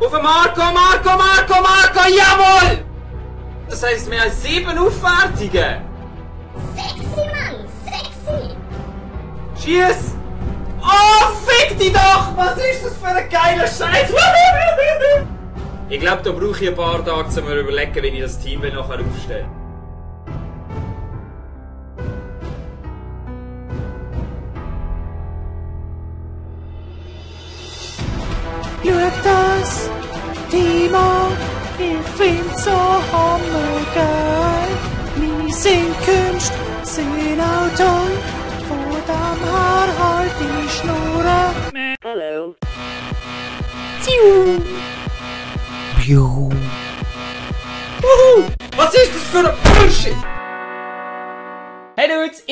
Auf Marco, Marco, Marco, Marco, jawohl! Das heisst, mehr als sieben Aufwertungen. Sexy, Mann, sexy. Schieß! Oh, fick dich doch! Was ist das für ein geiler Scheiß? ich glaube, da brauche ich ein paar Tage, um mir überlegen, wie ich das Team will nachher aufstellen Schau das, timer, ik vind så hommegøy. Min sin sind auch toll. Vor dem Haar holdt i snore. Hallo. Tju. Piu. Wuhu! Was ist das für ein Bullshit?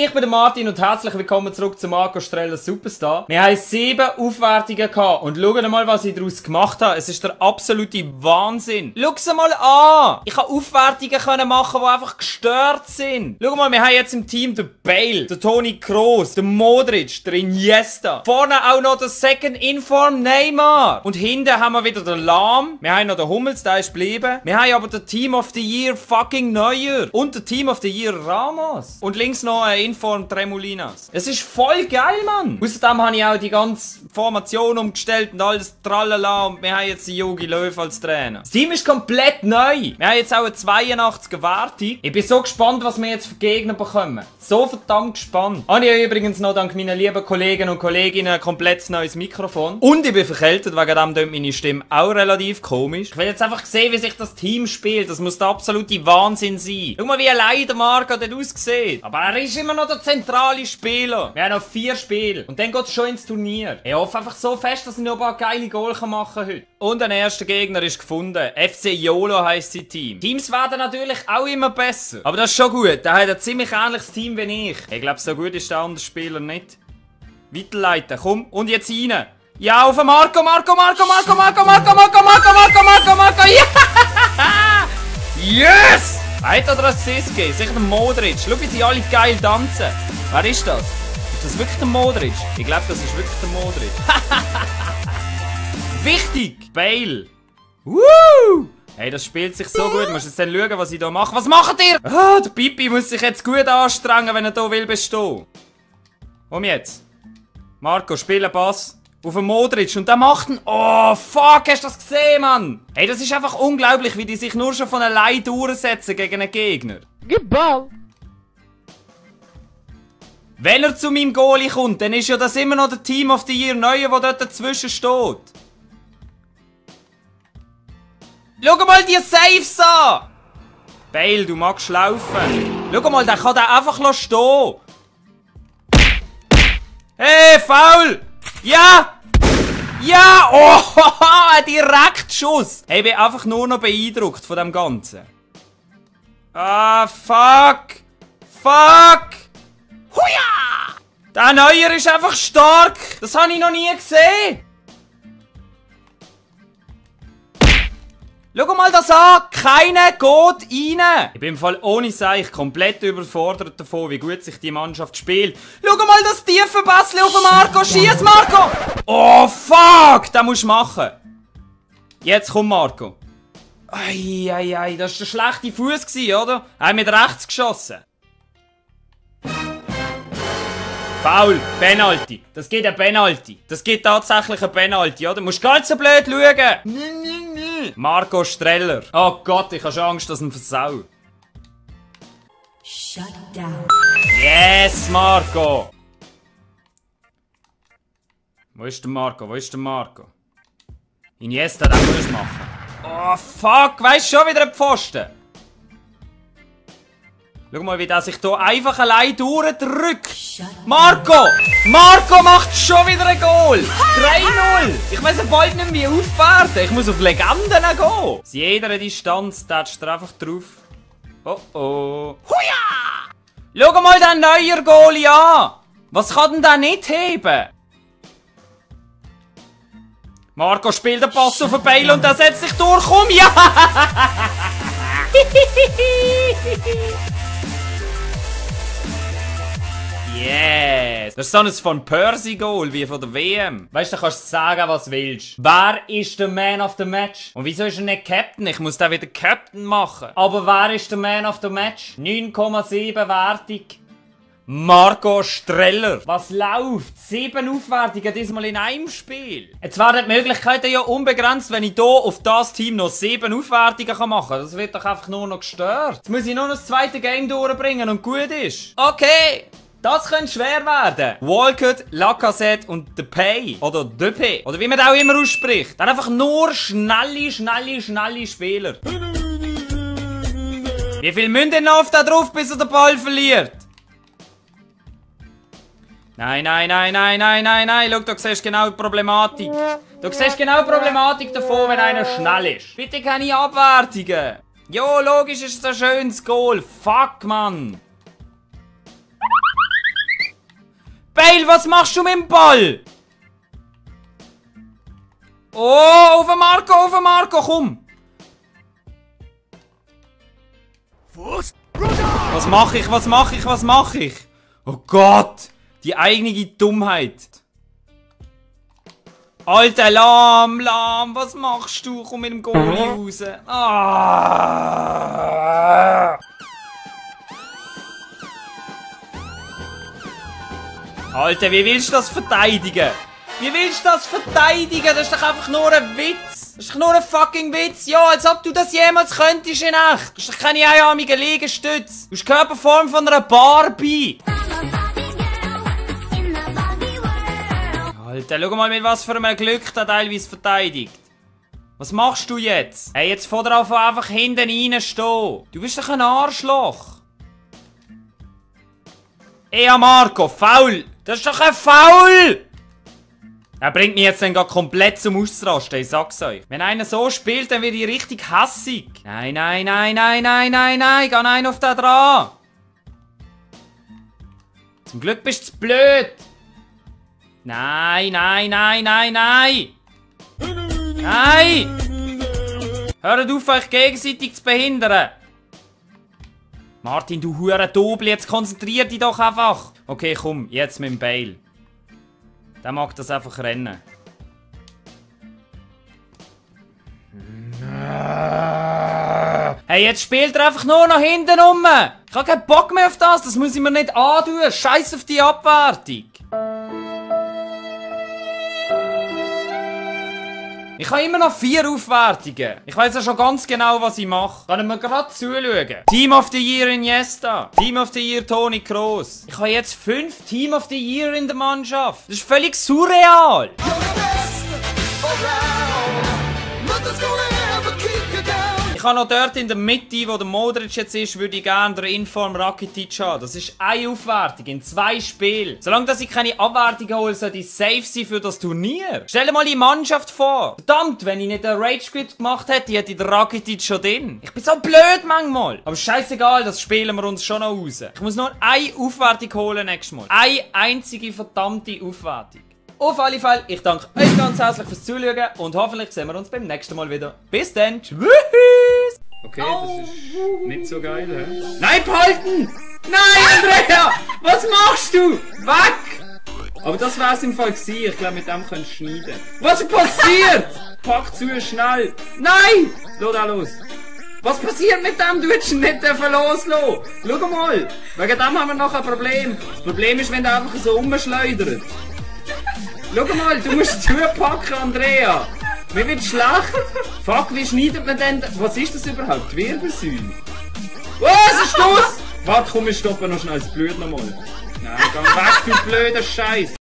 Ich bin Martin und herzlich willkommen zurück zu Marco Streller Superstar. Wir haben sieben Aufwertungen gehabt und schaut mal, was ich daraus gemacht habe. Es ist der absolute Wahnsinn. Schau mal an! Ich habe Aufwertungen machen, die einfach gestört sind. Schau mal, wir haben jetzt im Team den Bale, den Toni Kroos, den Modric, den Iniesta. Vorne auch noch den Second Inform Neymar. Und hinten haben wir wieder den Lahm. Wir haben noch den Hummels, der ist geblieben. Wir haben aber den Team of the Year fucking Neuer. Und den Team of the Year Ramos. Und links noch ein Inform Tremolinas. Es ist voll geil, Mann. Außerdem habe ich auch die ganze Formation umgestellt und alles tralala. Und wir haben jetzt den Yogi Löw als Trainer. Das Team ist komplett neu. Wir haben jetzt auch eine 82er Wertung. Ich bin so gespannt, was wir jetzt für Gegner bekommen. So verdammt gespannt. Habe ich übrigens noch dank meinen lieben Kollegen und Kolleginnen ein komplett neues Mikrofon. Und ich bin verkältet, wegen dem tönt meine Stimme auch relativ komisch. Ich will jetzt einfach sehen, wie sich das Team spielt. Das muss der absolute Wahnsinn sein. Schau mal, wie allein der Marco dort aussieht. Aber er ist immer noch der zentrale Spieler. Wir haben noch vier Spiele. Und dann geht es schon ins Turnier. Ich hoffe einfach so fest, dass ich noch ein paar geile Goal machen kann heute. Und ein erster Gegner ist gefunden. FC YOLO heisst sein Team. Teams werden natürlich auch immer besser. Aber das ist schon gut. Der hat ein ziemlich ähnliches Team wie ich. Ich glaube, so gut ist der andere Spieler nicht. Weiterleiten. Komm. Und jetzt rein. Ja, auf den Marco, Marco, Marco, Marco, Marco, Marco, Marco, Marco, Marco, Marco, Marco, ja! Yes! Hat oder Assist gegeben? Sicher der Modric. Schau, wie sie alle geil tanzen. Wer ist das? Ist das wirklich der Modric? Ich glaube, das ist wirklich der Modric. Wichtig! Bale. Woo! Hey, das spielt sich so gut. Du musst jetzt dann schauen, was ich da mache. Was macht ihr? Ah, der Pipi muss sich jetzt gut anstrengen, wenn er hier will bestehen. Um jetzt. Marco, spiele Pass. Auf den Modric und der macht ihn. Oh, fuck, hast du das gesehen, Mann? Hey, das ist einfach unglaublich, wie die sich nur schon von allein durchsetzen gegen einen Gegner. Gib Ball. Wenn er zu meinem Goalie kommt, dann ist ja das immer noch der Team of the Year Neue, der dort dazwischen steht. Schau mal die Saves an! Bale, du magst laufen. Schau mal, der kann da einfach stehen. Hey, faul! Ja! Ja! Oh, ein Direktschuss! Hey, ich bin einfach nur noch beeindruckt von dem Ganzen. Ah, fuck! Fuck! Huja! Der Neuer ist einfach stark! Das habe ich noch nie gesehen! Schau mal das an! Keiner geht rein! Ich bin im Fall ohne Seich komplett überfordert davon, wie gut sich die Mannschaft spielt. Schau mal das tiefe Bässli auf Marco! Schieß, Marco! Oh, fuck! Das musst du machen! Jetzt komm, Marco. Eieiei, ei, ei, das war der schlechte Fuß, oder? Er hat mit rechts geschossen. Foul, Penalty. Das geht ein Penalty. Das geht tatsächlich ein Penalty, oder? Du musst ganz so blöd schauen. Marco Streller. Oh Gott, ich habe schon Angst, dass ich ihn versau. Shut down. Yes, Marco. Wo ist der Marco? Wo ist der Marco? Iniesta, den musst du machen. Oh, fuck. Weißt du schon wieder ein Pfosten? Schau mal, wie der sich hier einfach allein durchdrückt. Marco! Marco macht schon wieder ein Goal! 3-0! Ich weiß bald nicht mehr aufwerten. Ich muss auf Legenden gehen. Aus jeder Distanz tätscht er einfach drauf. Oh oh. Huja! Schau mal den neuen Goalie an! Was kann denn der nicht heben? Marco spielt den Pass auf den Beil und der setzt sich durch. Komm, ja! Das ist so ein von Percy Goal wie von der WM. Weißt du, du kannst sagen, was du willst. Wer ist der Man of the Match? Und wieso ist er nicht Captain? Ich muss da wieder Captain machen. Aber wer ist der Man of the Match? 9,7 Wertung. Marco Streller. Was läuft? Sieben Aufwertungen diesmal in einem Spiel. Jetzt werden die Möglichkeiten ja unbegrenzt, wenn ich hier auf das Team noch sieben Aufwertungen machen kann. Das wird doch einfach nur noch gestört. Jetzt muss ich nur noch das zweite Game durchbringen und gut ist. Okay. Das könnte schwer werden. Walcott, Lacazette und Depay. Oder Depay. Oder wie man das auch immer ausspricht. Dann einfach nur schnelle, schnelle, schnelle Spieler. Wie viel müssen denn noch auf da drauf, bis er den Ball verliert? Nein, nein, nein, nein, nein, nein, nein. Schau, du siehst genau die Problematik. Du siehst genau die Problematik davon, wenn einer schnell ist. Bitte keine Abwertungen. Jo, logisch ist es ein schönes Goal. Fuck, Mann. Bale, was machst du mit dem Ball? Oh, auf Marco, auf Marco, komm. Was mache ich, was mache ich, was mache ich? Oh Gott. Die eigene Dummheit. Alter, lahm, lahm, was machst du? Komm mit dem Goalie raus. Ah. Alter, wie willst du das verteidigen? Wie willst du das verteidigen? Das ist doch einfach nur ein Witz. Das ist doch nur ein fucking Witz. Ja, als ob du das jemals könntest in echt. Das ist doch keine einarmige Liegestütze. Du hast die Körperform von einer Barbie. Alter, schau mal, mit was für einem Glück der teilweise verteidigt. Was machst du jetzt? Hey, jetzt vor drauf einfach hinten reinstehen. Du bist doch ein Arschloch. Ey, Marco, faul! Das ist doch ein Foul! Er bringt mich jetzt dann gar komplett zum Ausrasten, ich sag's euch. Wenn einer so spielt, dann wird ich richtig hassig. Nein, nein, nein, nein, nein, nein, nein, geh einen auf den dran. Zum Glück bist du blöd. Nein, nein, nein, nein, nein! Nein! Hört auf, euch gegenseitig zu behindern! Martin, du hure Dobel, jetzt konzentrier dich doch einfach! Okay, komm, jetzt mit dem Bale. Der mag das einfach rennen. Hey, jetzt spielt er einfach nur noch hinten rum! Ich hab keinen Bock mehr auf das, das muss ich mir nicht antun! Scheiß auf die Abwartung! Ich habe immer noch vier Aufwertungen. Ich weiß ja schon ganz genau, was ich mache. Kann ich mir gerade zuschauen. Team of the Year Iniesta. Team of the Year Toni Kroos. Ich habe jetzt fünf Team of the Year in der Mannschaft. Das ist völlig surreal. Ich habe noch dort in der Mitte, wo der Modric jetzt ist, würde ich gerne den Inform Rakitic haben. Das ist eine Aufwertung in zwei Spielen. Solange dass ich keine Abwertung hole, sollte ich safe sein für das Turnier. Stell dir mal die Mannschaft vor. Verdammt, wenn ich nicht den Rage Quit gemacht hätte, hätte ich den Rakitic schon drin. Ich bin so blöd manchmal. Aber scheißegal, das spielen wir uns schon noch raus. Ich muss nur eine Aufwertung holen nächstes Mal. Eine einzige verdammte Aufwertung. Auf alle Fälle, ich danke euch ganz herzlich fürs Zuschauen und hoffentlich sehen wir uns beim nächsten Mal wieder. Bis dann, tschüss! Okay, das ist nicht so geil, hä? Nein, behalten! Nein, Andrea! Was machst du? Weg! Aber das wär's im Fall gewesen. Ich glaube, mit dem könntest du schneiden. Was ist passiert? Pack zu, schnell! Nein! Lass da los! Was passiert mit dem? Du hättest ihn nicht loslassen Schau mal! Wegen dem haben wir noch ein Problem. Das Problem ist, wenn der einfach so umschleudert. Schau mal, du musst zupacken, Andrea. Mir wird schlecht. Fuck, wie schneidet man denn... Was ist das überhaupt? Wirbelsäule? Was ist los? Warte, komm, wir stoppen noch schnell das Blut nochmal. Nein, geh weg, du blöder Scheiß.